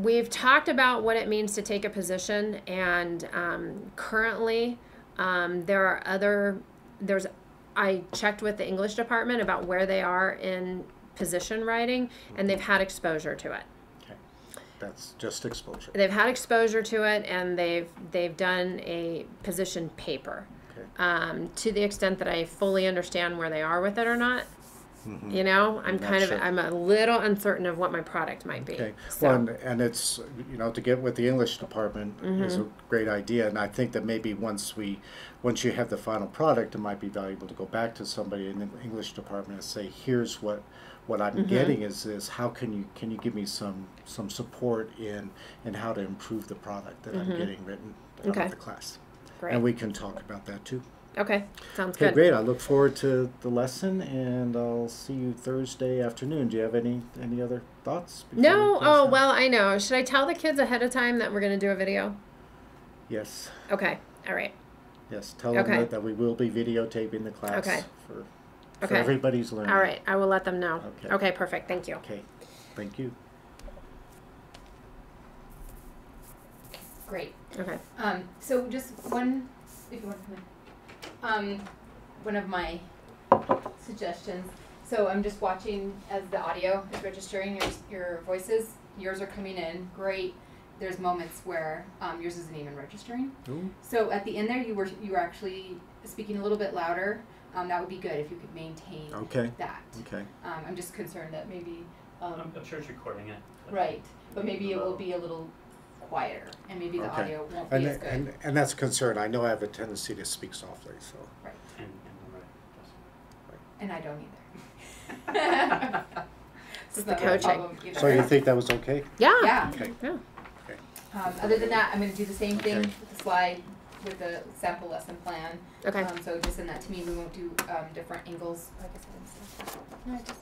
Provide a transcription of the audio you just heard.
we've talked about what it means to take a position, and um, currently um, there are other. There's, I checked with the English department about where they are in position writing, and they've had exposure to it. Okay. That's just exposure. They've had exposure to it, and they've they've done a position paper. Okay. Um, to the extent that I fully understand where they are with it or not, Mhm. you know, I'm Not kind of sure. I'm a little uncertain of what my product might be. Okay, So, well, and, and it's, you know, to get with the English department is Mm-hmm. a great idea, and I think that maybe once we, once you have the final product, it might be valuable to go back to somebody in the English department and say, here's what, what I'm Mm-hmm. getting is this, how can you, can you give me some, some support in, in how to improve the product that I'm getting written out Mm-hmm. Okay. of the class? great. And we can talk about that too. Okay, sounds Okay, good. great, I look forward to the lesson, and I'll see you Thursday afternoon. Do you have any, any other thoughts? before we No, oh down? well, I know. Should I tell the kids ahead of time that we're gonna do a video? Yes, Okay, all right, yes. Tell them that, that we will be videotaping the class Okay. for, for Okay. everybody's learning. all right. I will let them know. Okay. Okay, perfect. Thank you. Okay, thank you. Great. Okay. Um, so just one, if you want to come in. Um, one of my suggestions. So I'm just watching as the audio is registering your, your voices. Yours are coming in. Great. There's moments where um, yours isn't even registering. Ooh, So at the end there, you were you were actually speaking a little bit louder. Um, that would be good if you could maintain Okay, that. okay. Um, I'm just concerned that maybe um, I'm, I'm sure it's recording it. but- right, but maybe it will be a little quieter, and maybe the Okay. audio won't And, be as good. and, and that's a concern. I know I have a tendency to speak softly, so. right. And, and right, And I don't either. It's It's the not coaching. problem either. So you think that was okay? Yeah. Yeah. Okay. Yeah. Um, other than that, I'm going to do the same thing Okay. with the slide with the sample lesson plan. Okay. Um, so just send that to me. We won't do um, different angles. Like I said, and stuff. No, I just